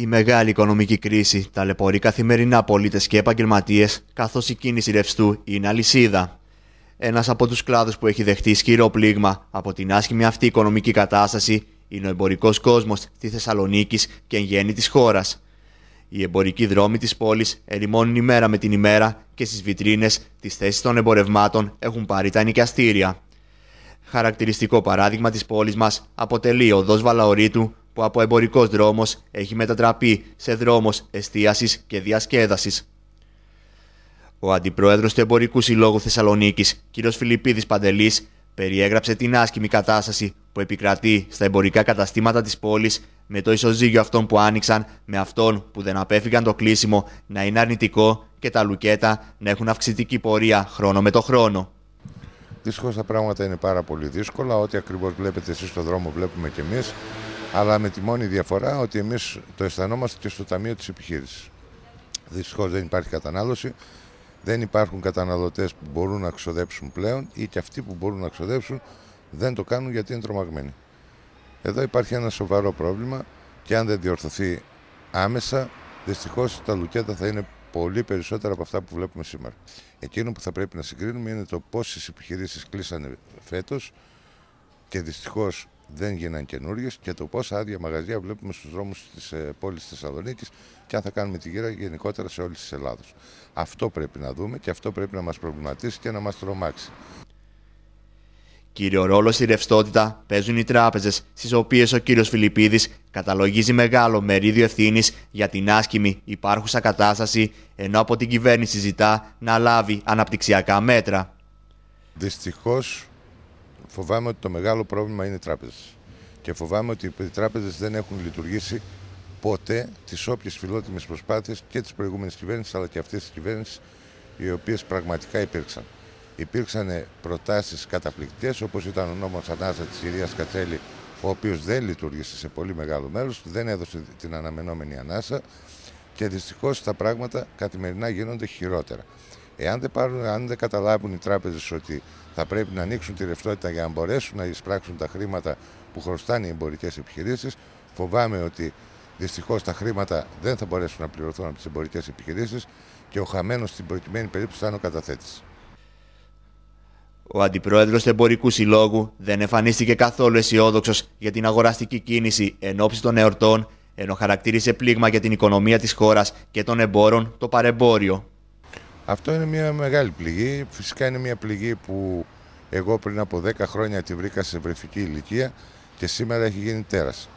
Η μεγάλη οικονομική κρίση ταλαιπωρεί καθημερινά πολίτες και επαγγελματίες, καθώς η κίνηση ρευστού είναι αλυσίδα. Ένας από τους κλάδους που έχει δεχτεί ισχυρό πλήγμα από την άσχημη αυτή οικονομική κατάσταση είναι ο εμπορικός κόσμος τη Θεσσαλονίκη και εν γέννη της χώρας. Οι εμπορικοί δρόμοι της πόλης ερημώνουν ημέρα με την ημέρα και στις βιτρίνες τις θέσεις των εμπορευμάτων έχουν πάρει τα νοικιαστήρια. Χαρακτηριστικό παράδειγμα της πόλης μας αποτελεί ο οδό Βαλαωρίτου που από εμπορικός δρόμος έχει μετατραπεί σε δρόμος εστίασης και διασκέδασης. Ο αντιπρόεδρος του Εμπορικού Συλλόγου Θεσσαλονίκης, κ. Φιλιππίδης Παντελής, περιέγραψε την άσχημη κατάσταση που επικρατεί στα εμπορικά καταστήματα της πόλης με το ισοζύγιο αυτών που άνοιξαν με αυτών που δεν απέφυγαν το κλείσιμο να είναι αρνητικό και τα λουκέτα να έχουν αυξητική πορεία χρόνο με το χρόνο. Δυστυχώς τα πράγματα είναι πάρα πολύ δύσκολα. Ό,τι ακριβώς βλέπετε εσείς στον δρόμο, βλέπουμε κι εμείς αλλά με τη μόνη διαφορά ότι εμείς το αισθανόμαστε και στο ταμείο της επιχείρησης. Δυστυχώς δεν υπάρχει κατανάλωση, δεν υπάρχουν καταναλωτές που μπορούν να ξοδέψουν πλέον ή και αυτοί που μπορούν να ξοδέψουν δεν το κάνουν γιατί είναι τρομαγμένοι. Εδώ υπάρχει ένα σοβαρό πρόβλημα και αν δεν διορθωθεί άμεσα, δυστυχώς τα λουκέτα θα είναι πολύ περισσότερα από αυτά που βλέπουμε σήμερα. Εκείνο που θα πρέπει να συγκρίνουμε είναι το πόσε επιχειρήσεις κλείσανε φέτος και δυστυχώς δεν γίναν καινούριες και το πόσα άδεια μαγαζιά βλέπουμε στους δρόμους της ε, πόλης Θεσσαλονίκης και αν θα κάνουμε τη γύρα γενικότερα σε όλη της Ελλάδα. Αυτό πρέπει να δούμε και αυτό πρέπει να μας προβληματίσει και να μας τρομάξει. Κύριο ρόλο στη ρευστότητα παίζουν οι τράπεζες, στις οποίες ο κύριος Φιλιππίδης καταλογίζει μεγάλο μερίδιο ευθύνης για την άσχημη υπάρχουσα κατάσταση, ενώ από την κυβέρνηση ζητά να λάβει αναπτυξιακά μέτρα. Δυστυχώς φοβάμαι ότι το μεγάλο πρόβλημα είναι οι τράπεζες. Και φοβάμαι ότι οι τράπεζες δεν έχουν λειτουργήσει ποτέ τις όποιες φιλότιμες προσπάθειες και τη προηγούμενη κυβέρνηση αλλά και αυτή τη κυβέρνηση, οι οποίες πραγματικά υπήρξαν. Υπήρξαν προτάσεις καταπληκτικές, όπως ήταν ο νόμος Ανάσα της κυρίας Κατσέλη, ο οποίος δεν λειτουργήσε σε πολύ μεγάλο μέρος, δεν έδωσε την αναμενόμενη ανάσα και δυστυχώς τα πράγματα καθημερινά γίνονται χειρότερα. Εάν δεν, πάρουν, αν δεν καταλάβουν οι τράπεζες ότι θα πρέπει να ανοίξουν τη ρευστότητα για να μπορέσουν να εισπράξουν τα χρήματα που χρωστάνε οι εμπορικές επιχειρήσεις, φοβάμαι ότι δυστυχώς τα χρήματα δεν θα μπορέσουν να πληρωθούν από τις εμπορικές επιχειρήσεις και ο χαμένος στην προκειμένη περίπτωση θα είναι ο καταθέτης. Ο αντιπρόεδρος του Εμπορικού Συλλόγου δεν εμφανίστηκε καθόλου αισιόδοξος για την αγοραστική κίνηση εν ώψη των εορτών, ενώ χαρακτήρισε πλήγμα για την οικονομία της χώρας και των εμπόρων το παρεμπόριο. Αυτό είναι μια μεγάλη πληγή. Φυσικά είναι μια πληγή που εγώ πριν από 10 χρόνια τη βρήκα σε βρεφική ηλικία και σήμερα έχει γίνει τέρας.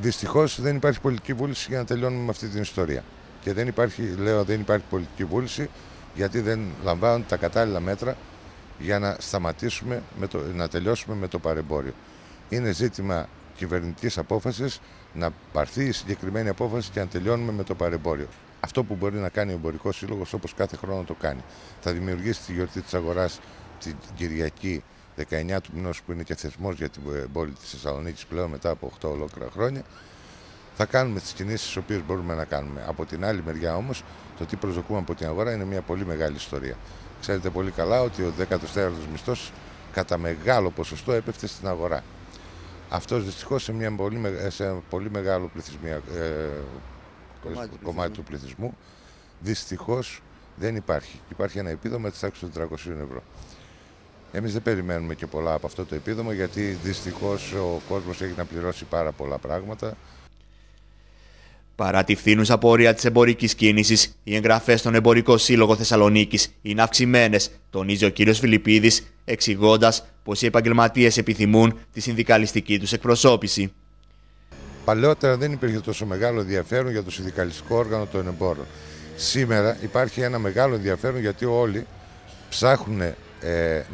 Δυστυχώς δεν υπάρχει πολιτική βούληση για να τελειώνουμε με αυτή την ιστορία. Και δεν υπάρχει, λέω, δεν υπάρχει πολιτική βούληση γιατί δεν λαμβάνουν τα κατάλληλα μέτρα για να σταματήσουμε, με το, να τελειώσουμε με το παρεμπόριο. Είναι ζήτημα κυβερνητικής απόφασης να πάρθει η συγκεκριμένη απόφαση και να τελειώνουμε με το παρεμπόριο αυτό που μπορεί να κάνει ο Εμπορικός Σύλλογος όπως κάθε χρόνο το κάνει. Θα δημιουργήσει τη γιορτή της αγοράς την Κυριακή 19 του μηνός που είναι και θεσμός για την πόλη της Θεσσαλονίκης πλέον μετά από 8 ολόκληρα χρόνια. Θα κάνουμε τις κινήσεις τις οποίες μπορούμε να κάνουμε. Από την άλλη μεριά όμως, το τι προσδοκούμε από την αγορά είναι μια πολύ μεγάλη ιστορία. Ξέρετε πολύ καλά ότι ο 14ο μισθός κατά μεγάλο ποσοστό έπεφτε στην αγορά. Αυτός δυστυχώς σε, μια πολύ, σε πολύ μεγάλο πληθυσμία, ε, κομμάτι, του, κομμάτι του πληθυσμού, δυστυχώς δεν υπάρχει. Υπάρχει ένα επίδομα της τάξης των 400 ευρώ. Εμείς δεν περιμένουμε και πολλά από αυτό το επίδομα γιατί δυστυχώς ο κόσμος έχει να πληρώσει πάρα πολλά πράγματα. Παρά τη φθήνουσα πορεία της εμπορικής κίνησης, οι εγγραφές στον Εμπορικό Σύλλογο Θεσσαλονίκης είναι αυξημένες, τονίζει ο κ. Φιλιππίδης, εξηγώντας πως οι επαγγελματίες επιθυμούν τη συνδικαλιστική τους εκπροσώπηση. Παλαιότερα δεν υπήρχε τόσο μεγάλο ενδιαφέρον για το συνδικαλιστικό όργανο των εμπόρων. Σήμερα υπάρχει ένα μεγάλο ενδιαφέρον γιατί όλοι ψάχνουν ε,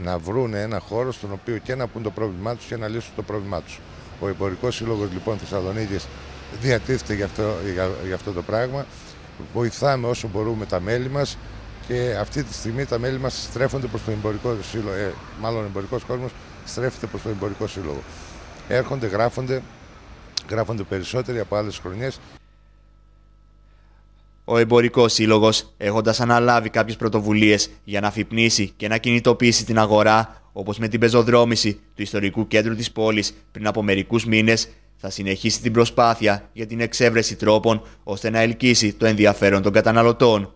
να βρουν ένα χώρο στον οποίο και να πούν το πρόβλημά τους και να λύσουν το πρόβλημά τους. Ο Εμπορικός Σύλλογος λοιπόν Θεσσαλονίκης διατίθεται για αυτό, για, για αυτό το πράγμα. Βοηθάμε όσο μπορούμε τα μέλη μας και αυτή τη στιγμή τα μέλη μας στρέφονται προς το εμπορικό σύλλογο. Ε, μάλλον ο εμπορικός κόσμος στρέφεται προς το εμπορικό σύλλογο. Έρχονται, γράφονται, γράφονται περισσότεροι από άλλες χρονιές. Ο Εμπορικός Σύλλογος, έχοντας αναλάβει κάποιες πρωτοβουλίες για να αφυπνίσει και να κινητοποιήσει την αγορά, όπως με την πεζοδρόμηση του ιστορικού κέντρου της πόλης πριν από μερικούς μήνες, θα συνεχίσει την προσπάθεια για την εξέβρεση τρόπων ώστε να ελκύσει το ενδιαφέρον των καταναλωτών.